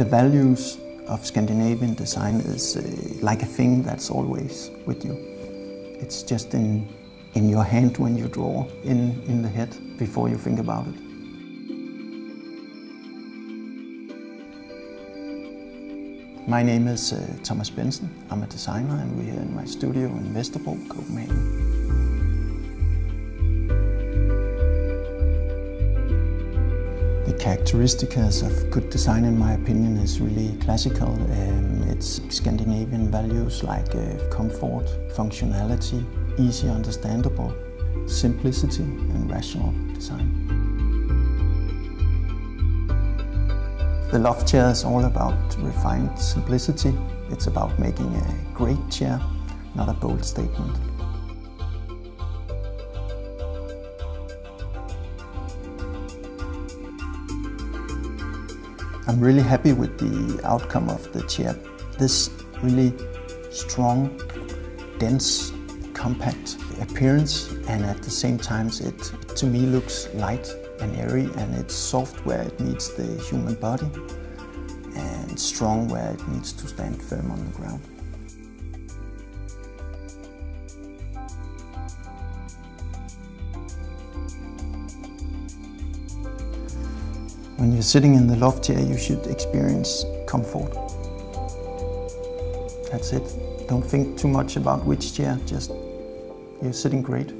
The values of Scandinavian design is uh, like a thing that's always with you. It's just in, in your hand when you draw, in, in the head before you think about it. My name is uh, Thomas Bentzen. I'm a designer and we're here in my studio in Vesterbro, Copenhagen. The characteristics of good design, in my opinion, is really classical. Um, it's Scandinavian values like uh, comfort, functionality, easy understandable, simplicity and rational design. The loft chair is all about refined simplicity. It's about making a great chair, not a bold statement. I'm really happy with the outcome of the chair. This really strong, dense, compact appearance and at the same time it to me looks light and airy and it's soft where it meets the human body and strong where it needs to stand firm on the ground. When you're sitting in the loft chair, you should experience comfort. That's it. Don't think too much about which chair, just you're sitting great.